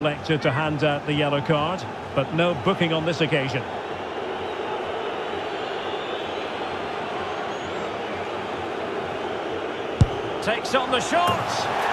Elected to hand out the yellow card, but no booking on this occasion. Takes on the shot,